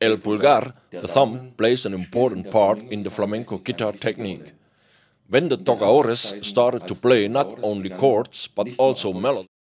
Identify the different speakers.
Speaker 1: El pulgar, the thumb, plays an important part in the flamenco guitar technique. When the tocadores started to play not only chords but also melodies,